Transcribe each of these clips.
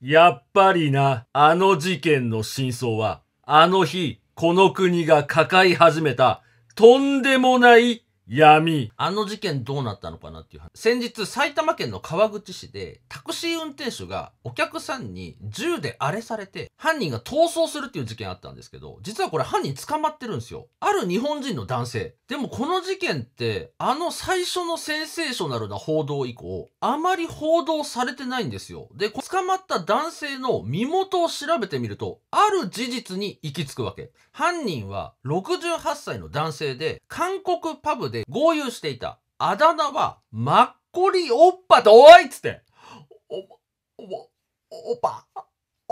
やっぱりな、あの事件の真相は、あの日、この国が抱え始めた、とんでもない闇。あの事件どうなったのかなっていう話。先日、埼玉県の川口市で、タクシー運転手がお客さんに銃で荒れされて、犯人が逃走するっていう事件あったんですけど、実はこれ犯人捕まってるんですよ。ある日本人の男性。でもこの事件って、あの最初のセンセーショナルな報道以降、あまり報道されてないんですよ。で、捕まった男性の身元を調べてみると、ある事実に行き着くわけ。犯人は68歳の男性で、韓国パブでで合流していた。あだ名は、マッコリおっぱと、おいっつって。お、お、お、っぱ、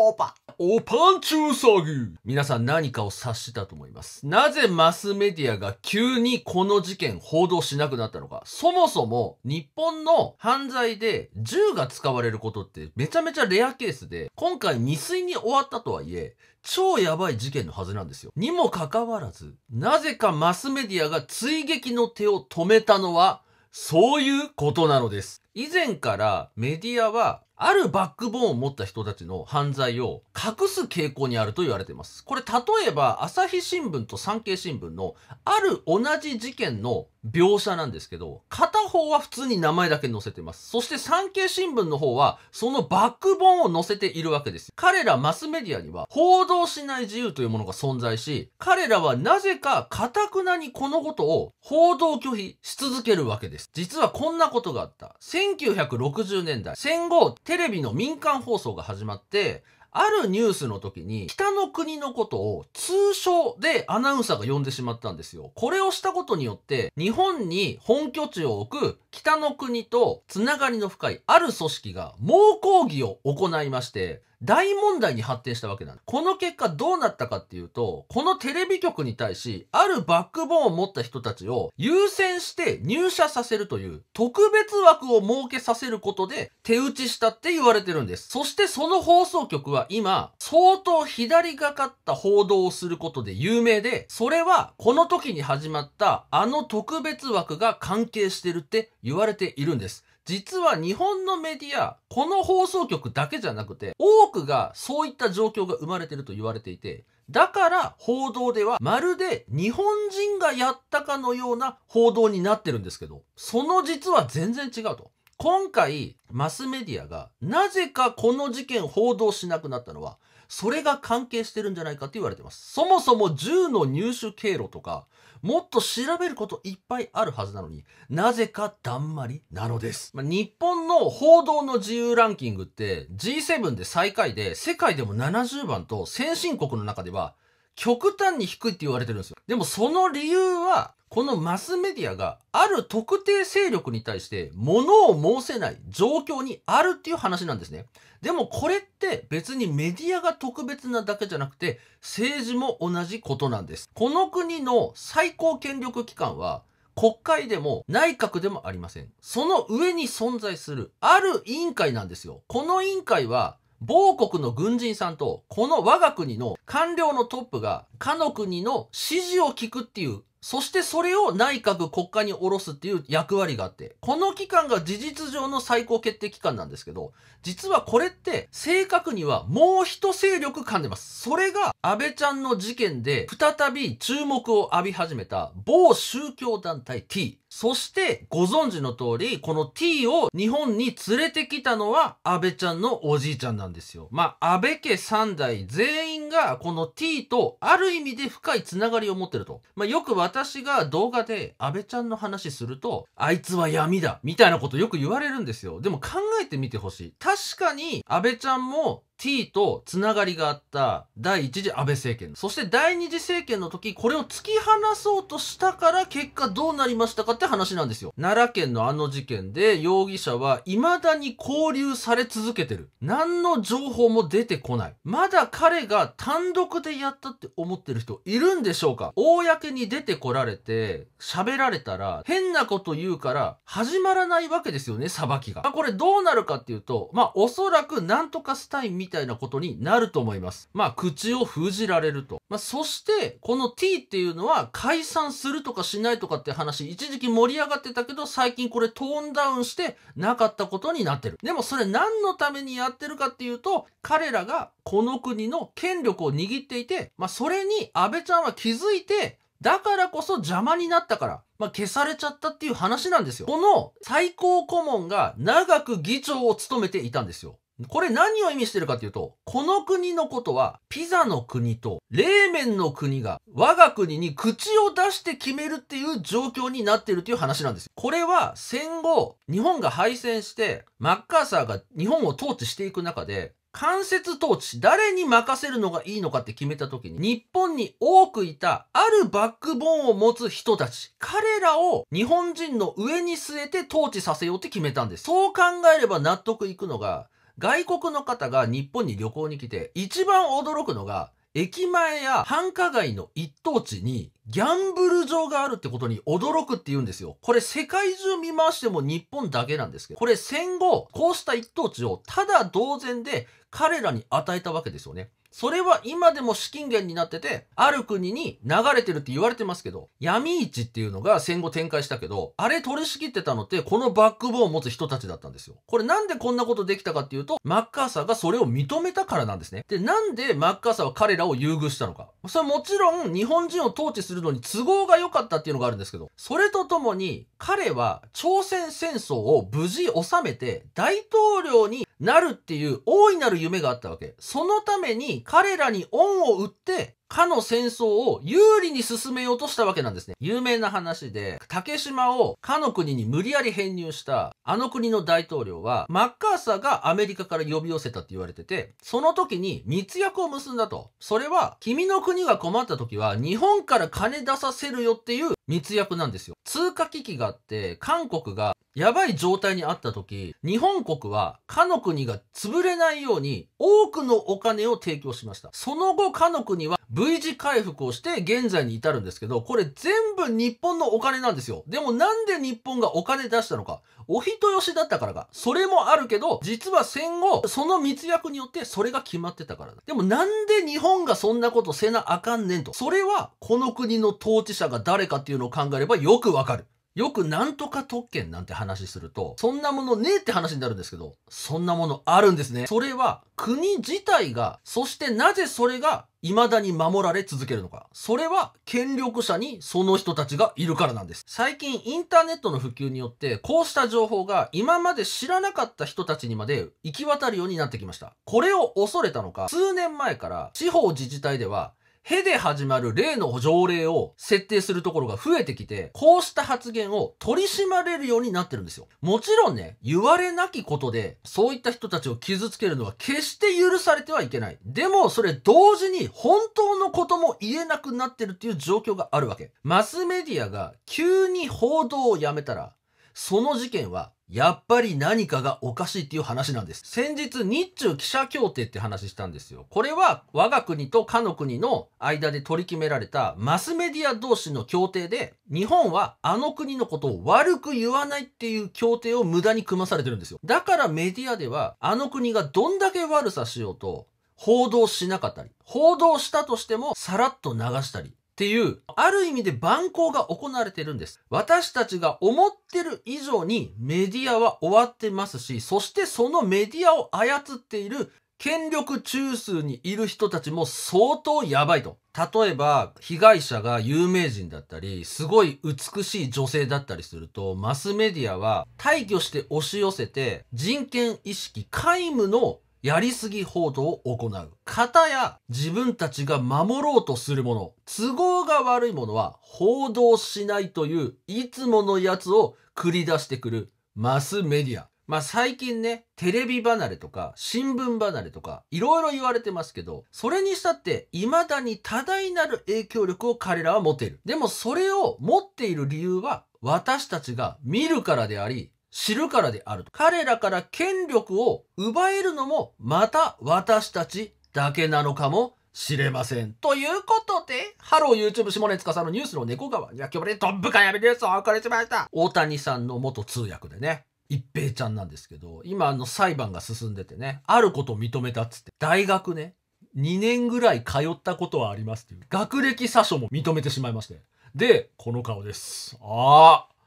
おぱ、おパンチューサギ皆さん何かを察したと思います。なぜマスメディアが急にこの事件報道しなくなったのか。そもそも日本の犯罪で銃が使われることってめちゃめちゃレアケースで、今回未遂に終わったとはいえ、超やばい事件のはずなんですよ。にもかかわらず、なぜかマスメディアが追撃の手を止めたのは、そういうことなのです。以前からメディアはあるバックボーンを持った人たちの犯罪を隠す傾向にあると言われています。これ例えば朝日新聞と産経新聞のある同じ事件の描写なんですけど、片方は普通に名前だけ載せてます。そして産経新聞の方はそのバックボーンを載せているわけです。彼らマスメディアには報道しない自由というものが存在し、彼らはなぜか堅くなにこのことを報道拒否し続けるわけです。実はこんなことがあった。1960年代、戦後テレビの民間放送が始まって、あるニュースの時に北の国のことを通称でアナウンサーが呼んでしまったんですよ。これをしたことによって日本に本拠地を置く北の国とつながりの深いある組織が猛抗議を行いまして大問題に発展したわけなんです。この結果どうなったかっていうと、このテレビ局に対し、あるバックボーンを持った人たちを優先して入社させるという特別枠を設けさせることで手打ちしたって言われてるんです。そしてその放送局は今、相当左がかった報道をすることで有名で、それはこの時に始まったあの特別枠が関係してるって言われているんです。実は日本のメディア、この放送局だけじゃなくて、多くがそういった状況が生まれてると言われていて、だから報道ではまるで日本人がやったかのような報道になってるんですけど、その実は全然違うと。今回、マスメディアがなぜかこの事件報道しなくなったのは、それが関係してるんじゃないかって言われてます。そもそも銃の入手経路とか、もっと調べることいっぱいあるはずなのになぜかだんまりなのです。まあ、日本の報道の自由ランキングって G7 で最下位で世界でも70番と先進国の中では極端に低いって言われてるんですよ。でもその理由はこのマスメディアがある特定勢力に対して物を申せない状況にあるっていう話なんですね。でもこれって別にメディアが特別なだけじゃなくて政治も同じことなんです。この国の最高権力機関は国会でも内閣でもありません。その上に存在するある委員会なんですよ。この委員会は某国の軍人さんとこの我が国の官僚のトップがかの国の指示を聞くっていうそしてそれを内閣国会に下ろすっていう役割があって、この機関が事実上の最高決定機関なんですけど、実はこれって正確にはもう一勢力噛んでます。それが安倍ちゃんの事件で再び注目を浴び始めた某宗教団体 T。そしてご存知の通り、この T を日本に連れてきたのは安倍ちゃんのおじいちゃんなんですよ。まあ、安倍家3代全員がこの T とある意味で深いつながりを持ってると。まあ、よく私が動画で安倍ちゃんの話すると、あいつは闇だみたいなことよく言われるんですよ。でも考えてみてほしい。確かに安倍ちゃんも T とつながりがあった第一次安倍政権。そして第二次政権の時、これを突き放そうとしたから結果どうなりましたかって話なんですよ。奈良県のあの事件で容疑者は未だに拘留され続けてる。何の情報も出てこない。まだ彼が単独でやったって思ってる人いるんでしょうか公に出てこられて喋られたら変なこと言うから始まらないわけですよね、裁きが。まあ、これどうなるかっていうと、まあおそらくなんとかスタインみみたいなことになると思います。まあ、口を封じられると。まあ、そして、この T っていうのは解散するとかしないとかって話、一時期盛り上がってたけど、最近これトーンダウンしてなかったことになってる。でもそれ何のためにやってるかっていうと、彼らがこの国の権力を握っていて、まあ、それに安倍ちゃんは気づいて、だからこそ邪魔になったから、まあ、消されちゃったっていう話なんですよ。この最高顧問が長く議長を務めていたんですよ。これ何を意味してるかっていうと、この国のことは、ピザの国と冷麺の国が我が国に口を出して決めるっていう状況になってるっていう話なんです。これは戦後、日本が敗戦して、マッカーサーが日本を統治していく中で、間接統治、誰に任せるのがいいのかって決めた時に、日本に多くいたあるバックボーンを持つ人たち、彼らを日本人の上に据えて統治させようって決めたんです。そう考えれば納得いくのが、外国の方が日本に旅行に来て、一番驚くのが、駅前や繁華街の一等地にギャンブル場があるってことに驚くって言うんですよ。これ世界中見回しても日本だけなんですけど、これ戦後、こうした一等地をただ同然で彼らに与えたわけですよね。それは今でも資金源になってて、ある国に流れてるって言われてますけど、闇市っていうのが戦後展開したけど、あれ取り仕切ってたのってこのバックボーンを持つ人たちだったんですよ。これなんでこんなことできたかっていうと、マッカーサーがそれを認めたからなんですね。で、なんでマッカーサーは彼らを優遇したのか。それはもちろん日本人を統治するのに都合が良かったっていうのがあるんですけど、それとともに彼は朝鮮戦争を無事収めて大統領になるっていう大いなる夢があったわけ。そのために彼らに恩を売って、かの戦争を有利に進めようとしたわけなんですね。有名な話で、竹島をかの国に無理やり編入したあの国の大統領は、マッカーサーがアメリカから呼び寄せたって言われてて、その時に密約を結んだと。それは、君の国が困った時は、日本から金出させるよっていう密約なんですよ。通貨危機があって、韓国がやばい状態にあった時、日本国は、かの国が潰れないように、多くのお金を提供しました。その後、かの国は V 字回復をして現在に至るんですけど、これ全部日本のお金なんですよ。でもなんで日本がお金出したのか。お人よしだったからか。それもあるけど、実は戦後、その密約によってそれが決まってたからだ。でもなんで日本がそんなことせなあかんねんと。それは、この国の統治者が誰かっていうのを考えればよくわかる。よくなんとか特権なんて話すると、そんなものねえって話になるんですけど、そんなものあるんですね。それは国自体が、そしてなぜそれが未だに守られ続けるのか。それは権力者にその人たちがいるからなんです。最近インターネットの普及によって、こうした情報が今まで知らなかった人たちにまで行き渡るようになってきました。これを恐れたのか、数年前から地方自治体では、へで始まる例の条例を設定するところが増えてきて、こうした発言を取り締まれるようになってるんですよ。もちろんね、言われなきことで、そういった人たちを傷つけるのは決して許されてはいけない。でも、それ同時に本当のことも言えなくなってるっていう状況があるわけ。マスメディアが急に報道をやめたら、その事件はやっぱり何かがおかしいっていう話なんです。先日日中記者協定って話したんですよ。これは我が国とかの国の間で取り決められたマスメディア同士の協定で日本はあの国のことを悪く言わないっていう協定を無駄に組まされてるんですよ。だからメディアではあの国がどんだけ悪さしようと報道しなかったり、報道したとしてもさらっと流したり、っていう、ある意味で蛮行が行われてるんです。私たちが思ってる以上にメディアは終わってますし、そしてそのメディアを操っている権力中枢にいる人たちも相当やばいと。例えば、被害者が有名人だったり、すごい美しい女性だったりすると、マスメディアは大挙して押し寄せて、人権意識皆無のやりすぎ報道を行う。方や自分たちが守ろうとするもの、都合が悪いものは報道しないといういつものやつを繰り出してくるマスメディア。まあ最近ね、テレビ離れとか新聞離れとかいろいろ言われてますけど、それにしたって未だに多大なる影響力を彼らは持てる。でもそれを持っている理由は私たちが見るからであり、知るからであると。彼らから権力を奪えるのもまた私たちだけなのかもしれません。ということで、ハロー YouTube 下根司のニュースの猫川、薬局でトップかやめニュースをお送りしました。大谷さんの元通訳でね、一平ちゃんなんですけど、今あの裁判が進んでてね、あることを認めたっつって、大学ね、2年ぐらい通ったことはありますっていう、学歴詐称も認めてしまいまして。で、この顔です。ああ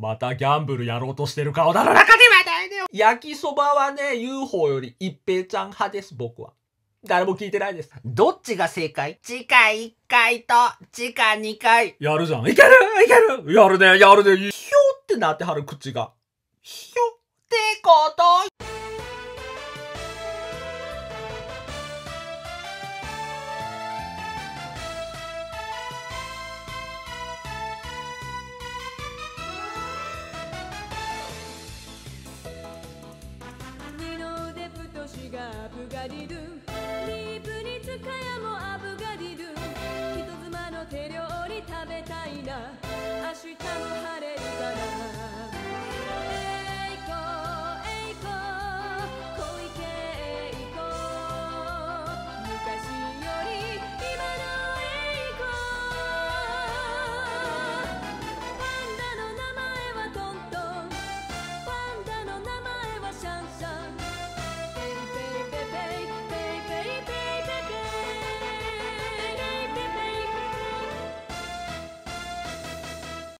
またギャンブルやろうとしてる顔だろ、中ではないでよ焼きそばはね、UFO より一平ちゃん派です、僕は。誰も聞いてないです。どっちが正解？地下1階と地下2階。やるじゃん。いけるいけるやるね、やるね。ひょってなってはる口が。ひょってことしがアブガリルリープに使やもアブガリル人妻の手料理食べたいな。明日も晴れるから。